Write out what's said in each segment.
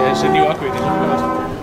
Ja, maar die, die is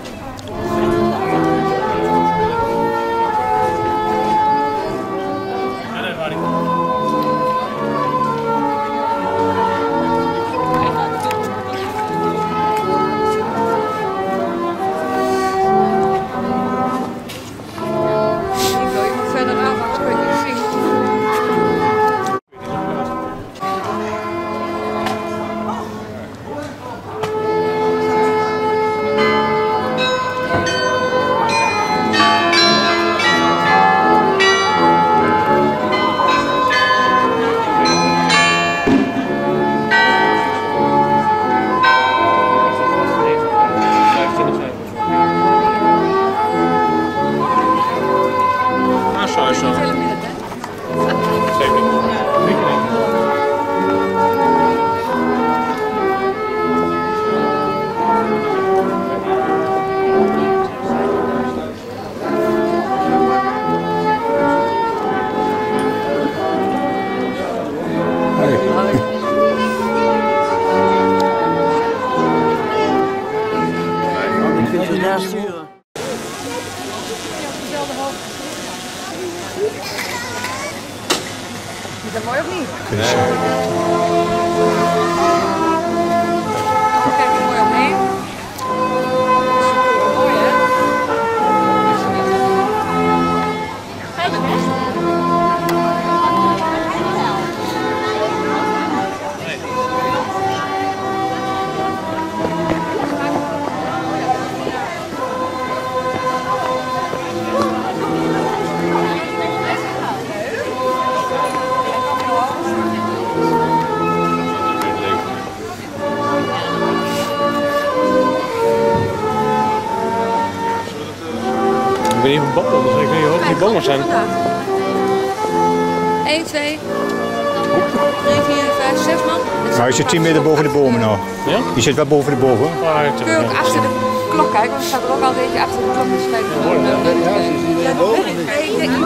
Dieser Morgen? Die bomen zijn. 1, 2, 3, 4, 5, 6 man. Maar je zit 10 meter boven de bomen nou. Ja? Je zit wel boven de bomen. Ah, ik Kun je ook achter de klok kijken, want er staat er ook altijd eentje achter de klok. Dus kijk, ja, Ja,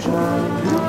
Dankeschön.